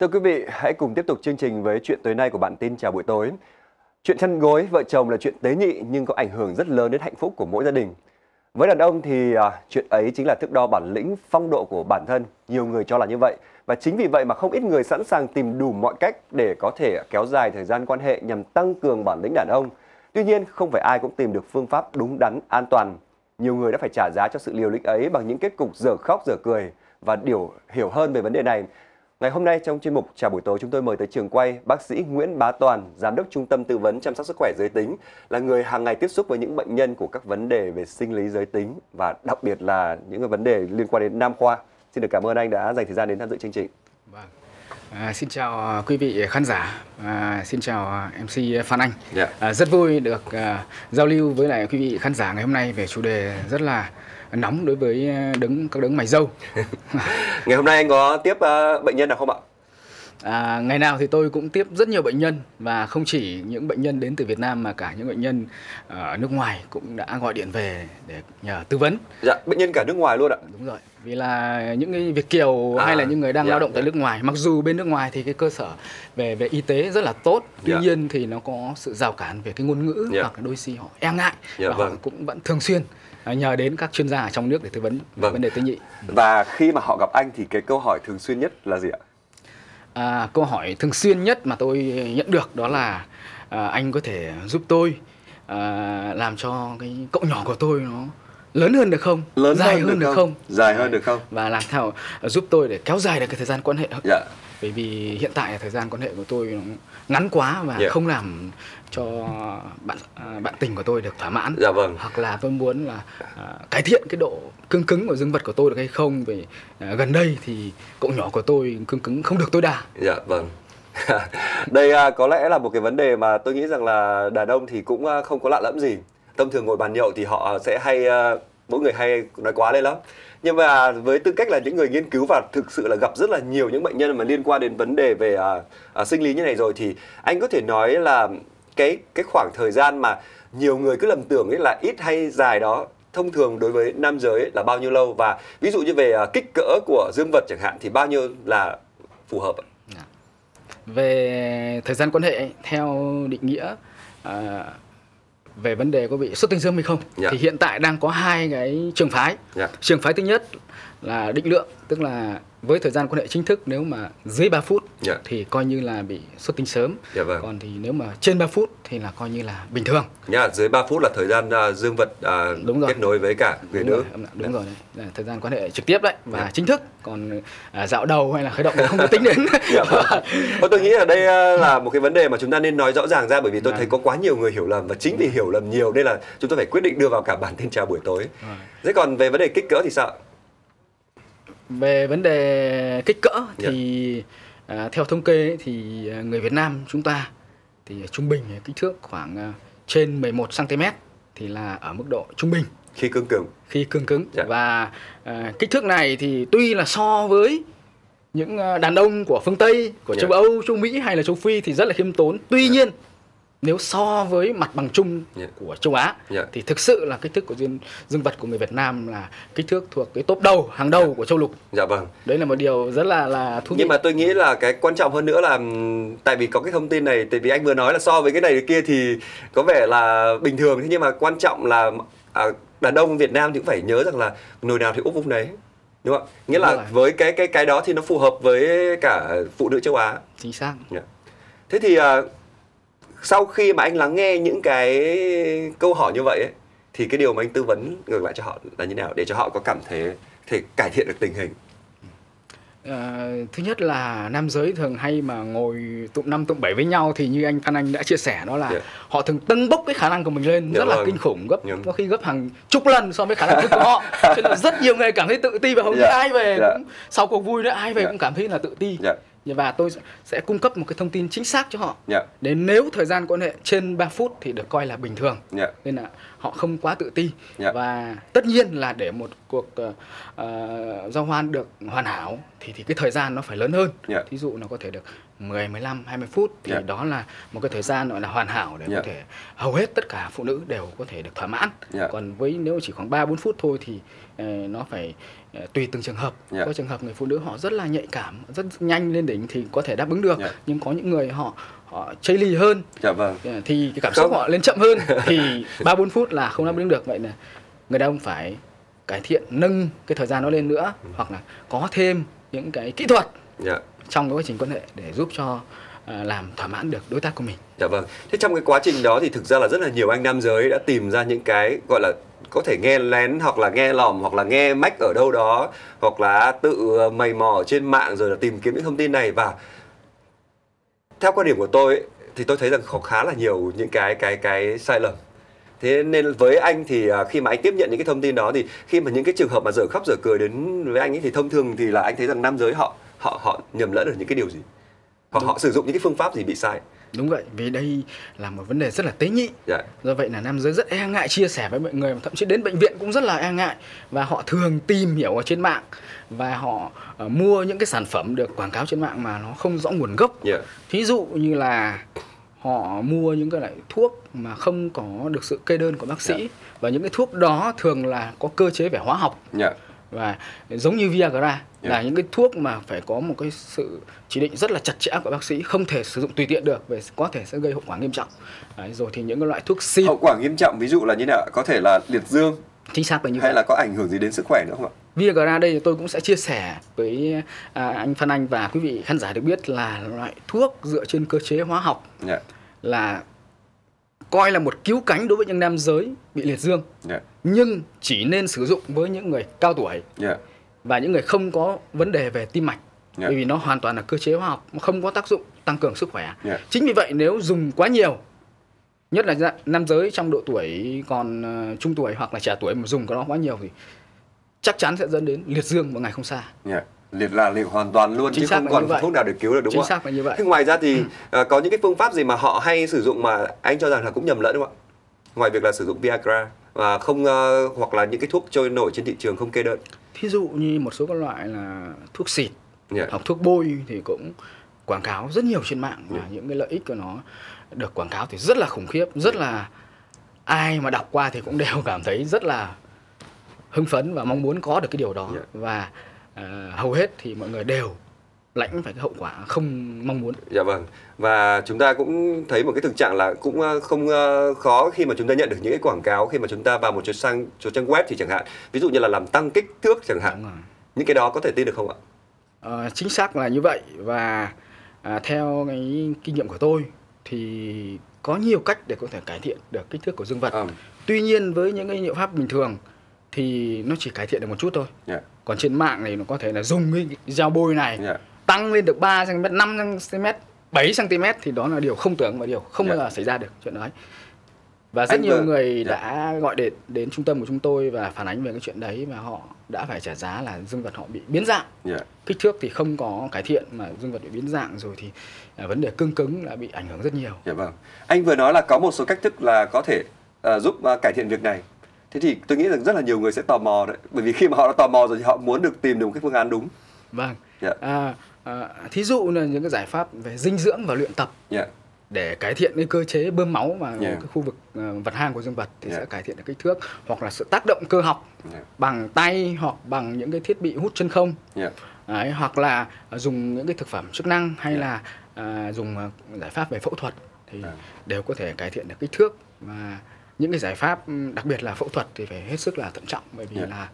Thưa quý vị, hãy cùng tiếp tục chương trình với chuyện tối nay của bản tin chào buổi tối. Chuyện chăn gối vợ chồng là chuyện tế nhị nhưng có ảnh hưởng rất lớn đến hạnh phúc của mỗi gia đình. Với đàn ông thì à, chuyện ấy chính là thước đo bản lĩnh, phong độ của bản thân. Nhiều người cho là như vậy và chính vì vậy mà không ít người sẵn sàng tìm đủ mọi cách để có thể kéo dài thời gian quan hệ nhằm tăng cường bản lĩnh đàn ông. Tuy nhiên, không phải ai cũng tìm được phương pháp đúng đắn, an toàn. Nhiều người đã phải trả giá cho sự liều lĩnh ấy bằng những kết cục dở khóc dở cười và điều hiểu hơn về vấn đề này Ngày hôm nay trong chuyên mục Chào buổi tối chúng tôi mời tới trường quay bác sĩ Nguyễn Bá Toàn, giám đốc trung tâm tư vấn chăm sóc sức khỏe giới tính, là người hàng ngày tiếp xúc với những bệnh nhân của các vấn đề về sinh lý giới tính và đặc biệt là những vấn đề liên quan đến nam khoa. Xin được cảm ơn anh đã dành thời gian đến tham dự chương trình. Vâng. À, xin chào quý vị khán giả, à, xin chào MC Phan Anh. Yeah. Dạ. À, rất vui được à, giao lưu với lại quý vị khán giả ngày hôm nay về chủ đề rất là nóng đối với ờ, đứng các đứng mày dâu ngày hôm nay anh có tiếp uh, bệnh nhân nào không ạ À, ngày nào thì tôi cũng tiếp rất nhiều bệnh nhân và không chỉ những bệnh nhân đến từ Việt Nam mà cả những bệnh nhân ở nước ngoài cũng đã gọi điện về để nhờ tư vấn. Dạ, bệnh nhân cả nước ngoài luôn ạ. Đúng rồi. Vì là những cái Việt kiều à, hay là những người đang dạ, lao động tại dạ. nước ngoài, mặc dù bên nước ngoài thì cái cơ sở về về y tế rất là tốt, tuy dạ. nhiên thì nó có sự rào cản về cái ngôn ngữ dạ. hoặc đôi khi họ e ngại dạ, và vâng. họ cũng vẫn thường xuyên À, nhờ đến các chuyên gia ở trong nước để tư vấn vâng. vấn đề tế nhị. Và khi mà họ gặp anh thì cái câu hỏi thường xuyên nhất là gì ạ? À, câu hỏi thường xuyên nhất mà tôi nhận được đó là à, anh có thể giúp tôi à, làm cho cái cậu nhỏ của tôi nó lớn hơn được không? Lớn dài hơn, hơn được, không? không? Dài hơn được không? Và làm theo giúp tôi để kéo dài được cái thời gian quan hệ. Dạ. Bởi vì hiện tại thời gian quan hệ của tôi nó ngắn quá và yeah. Dạ. không làm cho bạn à, bạn tình của tôi được thỏa mãn. Dạ vâng. Hoặc là tôi muốn là à, cải thiện cái độ cương cứng của dương vật của tôi được hay không. Vì à, gần đây thì cậu nhỏ của tôi cương cứng không được tối đa. Dạ vâng. Đây à, có lẽ là một cái vấn đề mà tôi nghĩ rằng là đàn ông thì cũng không có lạ lẫm gì. Thông thường ngồi bàn nhậu thì họ sẽ hay mỗi người hay nói quá lên lắm. Nhưng mà với tư cách là những người nghiên cứu và thực sự là gặp rất là nhiều những bệnh nhân mà liên quan đến vấn đề về à, à, sinh lý như này rồi thì anh có thể nói là cái cái khoảng thời gian mà nhiều người cứ lầm tưởng ấy là ít hay dài đó thông thường đối với nam giới là bao nhiêu lâu? Và ví dụ như về à, kích cỡ của dương vật chẳng hạn thì bao nhiêu là phù hợp ạ? Dạ. Về thời gian quan hệ theo định nghĩa à, về vấn đề có bị xuất tinh sớm hay không yeah. Dạ. thì hiện tại đang có hai cái trường phái. Yeah. Dạ. Trường phái thứ nhất là định lượng tức là với thời gian quan hệ chính thức nếu mà dưới 3 phút yeah. Dạ. thì coi như là bị xuất tinh sớm. Yeah, vâng. Còn thì nếu mà trên 3 phút thì là coi như là bình thường. Nhá, yeah, dưới 3 phút là thời gian uh, dương vật uh, đúng rồi. kết nối với cả người đúng nữ. Rồi, đúng yeah. rồi đấy. Là thời gian quan hệ trực tiếp đấy và yeah. chính thức. Còn uh, dạo đầu hay là khởi động thì không có tính đến. yeah, vâng. tôi nghĩ ở đây uh, là một cái vấn đề mà chúng ta nên nói rõ ràng ra bởi vì tôi yeah. thấy có quá nhiều người hiểu lầm và chính vì hiểu lầm nhiều nên là chúng tôi phải quyết định đưa vào cả bản tin chào buổi tối. Yeah. Thế còn về vấn đề kích cỡ thì sao? về vấn đề kích cỡ thì yeah. À, theo thống kê thì à, người Việt Nam chúng ta thì trung bình kích thước khoảng à, trên 11 cm thì là ở mức độ trung bình khi cứng cứng khi cứng cứng. Dạ. và à, kích thước này thì tuy là so với những à, đàn ông của phương Tây của. Dạ. châu Âu, châu Mỹ hay là châu Phi thì rất là khiêm tốn. Tuy. Dạ. nhiên nếu so với mặt bằng chung yeah. của châu Á yeah. thì thực sự là kích thước của dương dương vật của người Việt Nam là kích thước thuộc cái top đầu hàng đầu yeah. của châu lục. Dạ vâng. Đấy là một điều rất là là thú vị. Nhưng mà tôi nghĩ là cái quan trọng hơn nữa là tại vì có cái thông tin này tại vì anh vừa nói là so với cái này cái kia thì có vẻ là bình thường thế nhưng mà quan trọng là à, đàn ông Việt Nam thì cũng phải nhớ rằng là nồi nào thì úp vung đấy đúng không? Nghĩa đúng là rồi. với cái cái cái đó thì nó phù hợp với cả phụ nữ châu Á. Chính xác. Yeah. Thế thì uh, sau khi mà anh lắng nghe những cái câu hỏi như vậy ấy, thì cái điều mà anh tư vấn ngược lại cho họ là như nào để cho họ có cảm thấy thể cải thiện được tình hình À, thứ nhất là nam giới thường hay mà ngồi tụm năm tụm bảy với nhau thì như anh Phan Anh đã chia sẻ đó là yeah. họ thường tâng bốc cái khả năng của mình lên yeah, rất là vâng. kinh khủng gấp yeah. có khi gấp hàng chục lần so với khả năng của họ cho nên rất nhiều người cảm thấy tự ti và như yeah. ai về yeah. cũng sau cuộc vui đó ai về yeah. cũng cảm thấy là tự ti yeah và tôi sẽ cung cấp một cái thông tin chính xác cho họ. Yeah. Dạ. Đến nếu thời gian quan hệ trên 3 phút thì được coi là bình thường. Yeah. Dạ. Nên là họ không quá tự ti. Yeah. Dạ. Và tất nhiên là để một cuộc uh, uh, giao hoan được hoàn hảo thì thì cái thời gian nó phải lớn hơn. Yeah. Thí dụ nó có thể được 10, 15, 20 phút thì yeah. Đó là một cái thời gian gọi là hoàn hảo để yeah. có thể hầu hết tất cả phụ nữ đều có thể được thỏa mãn. Yeah. Còn với nếu chỉ khoảng 3 4 phút thôi thì uh, nó phải tùy từng trường hợp. Yeah. Có trường hợp người phụ nữ họ rất là nhạy cảm, rất nhanh lên đỉnh thì có thể đáp ứng được. Yeah. Nhưng có những người họ họ chây lì hơn. Dạ vâng. Ờ, thì cái cảm xúc họ lên chậm hơn thì 3 4 phút là không đáp ứng được vậy là người đàn ông phải cải thiện nâng cái thời gian nó lên nữa ừ. hoặc là có thêm những cái kỹ thuật. Yeah trong cái quá trình quan hệ để giúp cho à, làm thỏa mãn được đối tác của mình. Dạ vâng. Thế trong cái quá trình đó thì thực ra là rất là nhiều anh nam giới đã tìm ra những cái gọi là có thể nghe lén hoặc là nghe lỏm hoặc là nghe mách ở đâu đó hoặc là tự mày mò trên mạng rồi là tìm kiếm những thông tin này. Và theo quan điểm của tôi thì tôi thấy rằng có khá là nhiều những cái cái cái sai lầm. Thế nên với anh thì à, khi mà anh tiếp nhận những cái thông tin đó thì khi mà những cái trường hợp mà dở khóc dở cười đến với anh ấy thì thông thường thì là anh thấy rằng nam giới họ họ họ nhầm lẫn được những cái điều gì? Hoặc họ sử dụng những cái phương pháp gì bị sai đúng vậy vì đây là một vấn đề rất là tế nhị dạ. do vậy là nam giới rất e ngại chia sẻ với mọi người thậm chí đến bệnh viện cũng rất là e ngại và họ thường tìm hiểu ở trên mạng và họ uh, mua những cái sản phẩm được quảng cáo trên mạng mà nó không rõ nguồn gốc. Dạ. ví dụ như là họ mua những cái loại thuốc mà không có được sự kê đơn của bác sĩ. Dạ. và những cái thuốc đó thường là có cơ chế về hóa học yeah và giống như Viagra yeah. là những cái thuốc mà phải có một cái sự chỉ định rất là chặt chẽ của bác sĩ không thể sử dụng tùy tiện được về có thể sẽ gây hậu quả nghiêm trọng Đấy, rồi thì những cái loại thuốc xịt hậu quả nghiêm trọng ví dụ là như nào có thể là liệt dương chính xác là như hay vậy. là có ảnh hưởng gì đến sức khỏe nữa không ạ Viagra đây thì tôi cũng sẽ chia sẻ với à, anh Phan Anh và quý vị khán giả được biết là loại thuốc dựa trên cơ chế hóa học yeah. là coi là một cứu cánh đối với những nam giới bị liệt dương yeah. nhưng chỉ nên sử dụng với những người cao tuổi yeah. và những người không có vấn đề về tim mạch yeah. bởi vì nó hoàn toàn là cơ chế hóa học không có tác dụng tăng cường sức khỏe yeah. chính vì vậy nếu dùng quá nhiều nhất là nam giới trong độ tuổi còn uh, trung tuổi hoặc là trẻ tuổi mà dùng cái đó quá nhiều thì chắc chắn sẽ dẫn đến liệt dương một ngày không xa yeah liệt là liệt hoàn toàn luôn Chính chứ không còn thuốc nào để cứu được đúng Chính không xác là như vậy. Thế ngoài ra thì ừ. uh, có những cái phương pháp gì mà họ hay sử dụng mà anh cho rằng là cũng nhầm lẫn đúng không ạ? Ngoài việc là sử dụng Viagra và không uh, hoặc là những cái thuốc trôi nổi trên thị trường không kê đơn. Thí dụ như một số các loại là thuốc xịt yeah. hoặc thuốc bôi thì cũng quảng cáo rất nhiều trên mạng và yeah. những cái lợi ích của nó được quảng cáo thì rất là khủng khiếp, rất là ai mà đọc qua thì cũng đều cảm thấy rất là hưng phấn và mong muốn có được cái điều đó yeah. và à, hầu hết thì mọi người đều lãnh phải cái hậu quả không mong muốn. Dạ vâng. Và chúng ta cũng thấy một cái thực trạng là cũng ờ, không ờ, khó khi mà chúng ta nhận được những cái quảng cáo khi mà chúng ta vào một chỗ sang chỗ trang web thì chẳng hạn. Ví dụ như là làm tăng kích thước chẳng hạn. Những cái đó có thể tin được không ạ? À, chính xác là như vậy và à, theo cái kinh nghiệm của tôi thì có nhiều cách để có thể cải thiện được kích thước của dương vật. À. Tuy nhiên với những cái liệu pháp bình thường thì nó chỉ cải thiện được một chút thôi. Yeah. Dạ còn trên mạng này nó có thể là dùng cái gel bôi này yeah. Dạ. tăng lên được 3 cm 5 cm 7 cm thì đó là điều không tưởng và điều không yeah. Dạ. bao giờ xảy ra được chuyện đấy và rất Anh nhiều vừa... người yeah. Dạ. đã gọi đến đến trung tâm của chúng tôi và phản ánh về cái chuyện đấy và họ đã phải trả giá là dương vật họ bị biến dạng yeah. kích thước thì không có cải thiện mà dương vật bị biến dạng rồi thì à, vấn đề cương cứng là bị ảnh hưởng rất nhiều. Dạ vâng. Anh vừa nói là có một số cách thức là có thể uh, giúp uh, cải thiện việc này thế thì tôi nghĩ rằng rất là nhiều người sẽ tò mò đấy bởi vì khi mà họ đã tò mò rồi thì họ muốn được tìm được một cái phương án đúng vâng yeah. Dạ. à, à, thí dụ là những cái giải pháp về dinh dưỡng và luyện tập yeah. Dạ. để cải thiện cái cơ chế bơm máu vào yeah. Dạ. cái khu vực uh, vật hang của dương vật thì yeah. sẽ cải thiện được kích thước hoặc là sự tác động cơ học yeah. bằng tay hoặc bằng những cái thiết bị hút chân không yeah. Đấy, hoặc là dùng những cái thực phẩm chức năng hay yeah. là uh, dùng uh, giải pháp về phẫu thuật thì yeah. đều có thể cải thiện được kích thước và những cái giải pháp ừ, đặc biệt là phẫu thuật thì phải hết sức là thận trọng bởi vì yeah. Dạ. là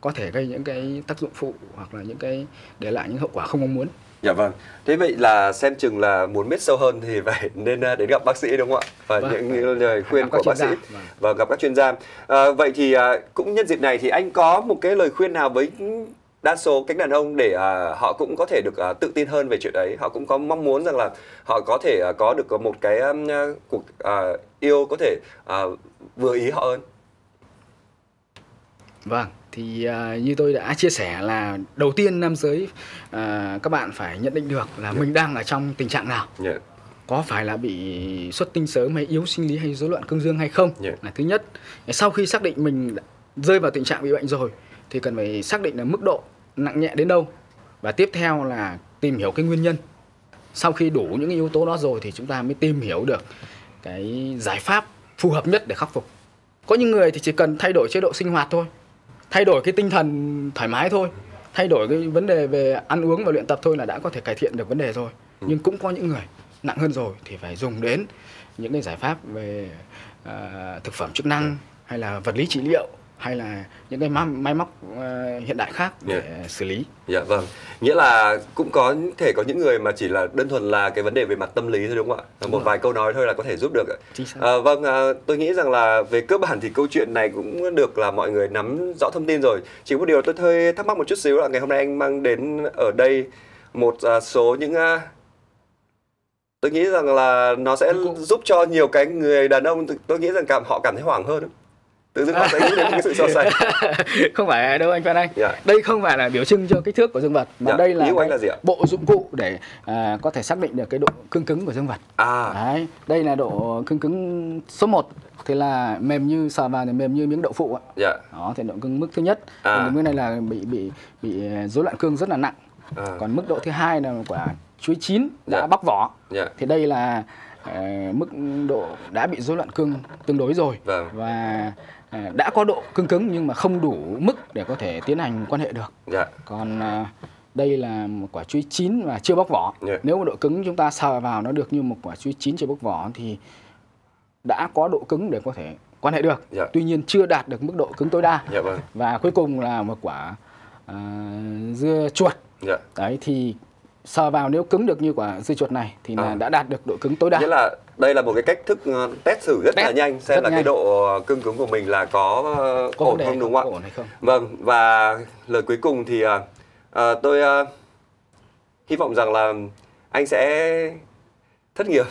có thể gây những cái tác dụng phụ hoặc là những cái để lại những hậu quả không mong muốn. Dạ vâng. Thế vậy là xem chừng là muốn biết sâu hơn thì phải nên à, đến gặp bác sĩ đúng không ạ? Và vâng, những vâng. lời khuyên của bác sĩ vâng. và gặp các chuyên gia. À, vậy thì à, cũng nhân dịp này thì anh có một cái lời khuyên nào với đa số các đàn ông để uh, họ cũng có thể được uh, tự tin hơn về chuyện đấy họ cũng có mong muốn rằng là họ có thể uh, có được một cái um, cuộc uh, yêu có thể uh, vừa ý họ hơn vâng thì uh, như tôi đã chia sẻ là đầu tiên nam giới uh, các bạn phải nhận định được là yeah. mình đang ở trong tình trạng nào yeah. có phải là bị xuất tinh sớm hay yếu sinh lý hay rối loạn cương dương hay không yeah. là thứ nhất sau khi xác định mình rơi vào tình trạng bị bệnh rồi thì cần phải xác định là mức độ nặng nhẹ đến đâu. Và tiếp theo là tìm hiểu cái nguyên nhân. Sau khi đủ những yếu tố đó rồi thì chúng ta mới tìm hiểu được cái giải pháp phù hợp nhất để khắc phục. Có những người thì chỉ cần thay đổi chế độ sinh hoạt thôi thay đổi cái tinh thần thoải mái thôi thay đổi cái vấn đề về ăn uống và luyện tập thôi là đã có thể cải thiện được vấn đề rồi. Ừ. nhưng cũng có những người nặng hơn rồi thì phải dùng đến những cái giải pháp về uh, thực phẩm chức năng hay là vật lý trị liệu hay là những cái máy móc uh, hiện đại khác để yeah. Dạ. xử lý. Dạ yeah, vâng. Nghĩa là cũng có thể có những người mà chỉ là đơn thuần là cái vấn đề về mặt tâm lý thôi đúng không ạ? Đúng một rồi. vài câu nói thôi là có thể giúp được. Chính xác. À, vâng, à, tôi nghĩ rằng là về cơ bản thì câu chuyện này cũng được là mọi người nắm rõ thông tin rồi. Chỉ một điều tôi hơi thắc mắc một chút xíu là ngày hôm nay anh mang đến ở đây một uh, số những uh, tôi nghĩ rằng là nó sẽ giúp cho nhiều cái người đàn ông tôi nghĩ rằng cảm họ cảm thấy hoảng hơn tự dưng họ sẽ nghĩ đến cái sự so sánh không phải đâu anh Phan Anh yeah. Dạ. đây không phải là biểu trưng cho kích thước của dương vật mà yeah. Dạ, đây là, cái là gì ạ? bộ dụng cụ để à, có thể xác định được cái độ cương cứng của dương vật à. Đấy, đây là độ cương cứng số 1 thì là mềm như sờ vào thì mềm như miếng đậu phụ ạ yeah. Dạ. đó thì độ cứng mức thứ nhất à. mức này là bị bị bị rối loạn cương rất là nặng à. còn mức độ thứ hai là quả chuối chín đã yeah. bóc vỏ yeah. thì đây là uh, mức độ đã bị rối loạn cương tương đối rồi vâng. và đã có độ cứng cứng nhưng mà không đủ mức để có thể tiến hành quan hệ được. Dạ. Còn à, đây là một quả chuối chín và chưa bóc vỏ. Yeah. Dạ. Nếu mà độ cứng chúng ta sờ vào nó được như một quả chuối chín chưa bóc vỏ thì đã có độ cứng để có thể quan hệ được. Dạ. Tuy nhiên chưa đạt được mức độ cứng tối đa. Dạ, vâng. Và cuối cùng là một quả uh, dưa chuột. Dạ. Đấy thì sờ vào nếu cứng được như quả dưa chuột này thì là à. đã đạt được độ cứng tối đa. Nghĩa là đây là một cái cách thức ờ, test thử rất test, là nhanh xem là nhanh. cái độ ờ, cứng cứng của mình là có, ờ, có ổn không đúng không ạ? Không? Vâng và lời cuối cùng thì uh, tôi uh, hy vọng rằng là anh sẽ thất nghiệp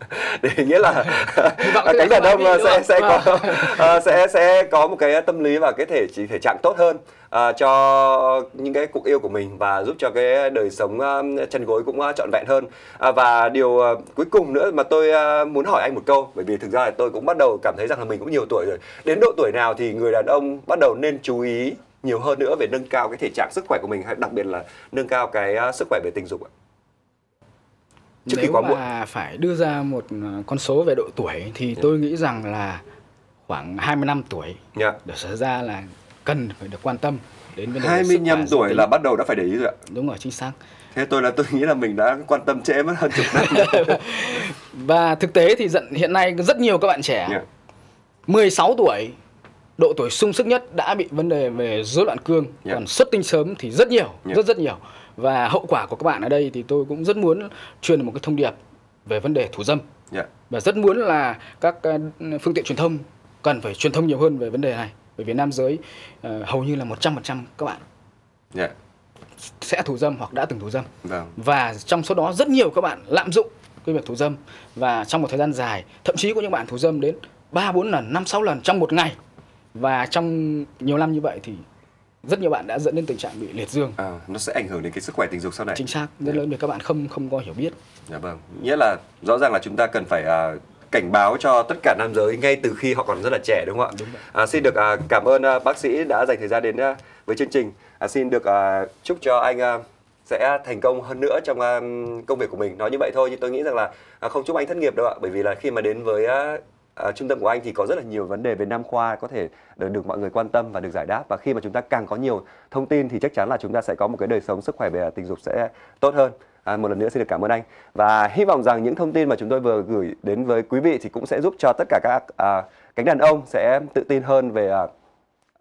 để nghĩa là cánh đàn ông sẽ sẽ có uh, sẽ sẽ có một cái tâm lý và cái thể chỉ thể trạng tốt hơn uh, cho những cái cuộc yêu của mình và giúp cho cái đời sống uh, chân gối cũng uh, trọn vẹn hơn. Uh, và điều uh, cuối cùng nữa mà tôi uh, muốn hỏi anh một câu bởi vì thực ra là tôi cũng bắt đầu cảm thấy rằng là mình cũng nhiều tuổi rồi. Đến độ tuổi nào thì người đàn ông bắt đầu nên chú ý nhiều hơn nữa về nâng cao cái thể trạng sức khỏe của mình hay đặc biệt là nâng cao cái uh, sức khỏe về tình dục ạ trước Nếu khi quá muộn mà phải đưa ra một con số về độ tuổi thì yeah. tôi nghĩ rằng là khoảng 20 năm tuổi yeah. để xảy ra là cần phải được quan tâm đến vấn đề 25 tuổi là bắt đầu đã phải để ý rồi ạ. Đúng rồi, chính xác. Thế tôi là tôi nghĩ là mình đã quan tâm trễ mất hơn chục năm. Và thực tế thì hiện nay rất nhiều các bạn trẻ yeah. 16 tuổi độ tuổi sung sức nhất đã bị vấn đề về rối loạn cương yeah. còn xuất tinh sớm thì rất nhiều yeah. rất rất nhiều và hậu quả của các bạn ở đây thì tôi cũng rất muốn truyền một cái thông điệp về vấn đề thủ dâm yeah. và rất muốn là các ờ, phương tiện truyền thông cần phải truyền thông nhiều hơn về vấn đề này bởi vì nam giới uh, hầu như là 100% các bạn yeah. sẽ thủ dâm hoặc đã từng thủ dâm vâng. và trong số đó rất nhiều các bạn lạm dụng cái việc thủ dâm và trong một thời gian dài thậm chí có những bạn thủ dâm đến ba bốn lần năm sáu lần trong một ngày và trong nhiều năm như vậy thì rất nhiều bạn đã dẫn đến tình trạng bị liệt dương. À, nó sẽ ảnh hưởng đến cái sức khỏe tình dục sau này. Chính xác, rất lớn vì các bạn không không có hiểu biết. Dạ vâng, nghĩa là rõ ràng là chúng ta cần phải uh, cảnh báo cho tất cả nam giới ngay từ khi họ còn rất là trẻ đúng không ạ? Đúng à, xin được à, cảm ơn à, bác sĩ đã dành thời gian đến à, với chương trình. À, xin được à, chúc cho anh à, sẽ thành công hơn nữa trong à, công việc của mình. Nói như vậy thôi nhưng tôi nghĩ rằng là à, không chúc anh thất nghiệp đâu ạ, bởi vì là khi mà đến với à, à, trung tâm của anh thì có rất là nhiều vấn đề về nam khoa có thể được, được mọi người quan tâm và được giải đáp. Và khi mà chúng ta càng có nhiều thông tin thì chắc chắn là chúng ta sẽ có một cái đời sống sức khỏe về à, tình dục sẽ tốt hơn. À, một lần nữa xin được cảm ơn anh. Và hy vọng rằng những thông tin mà chúng tôi vừa gửi đến với quý vị thì cũng sẽ giúp cho tất cả các à, cánh đàn ông sẽ tự tin hơn về à,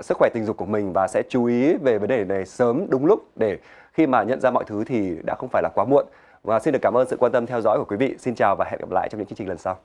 sức khỏe tình dục của mình và sẽ chú ý về vấn đề này sớm đúng lúc để khi mà nhận ra mọi thứ thì đã không phải là quá muộn. Và xin được cảm ơn sự quan tâm theo dõi của quý vị. Xin chào và hẹn gặp lại trong những chương trình lần sau.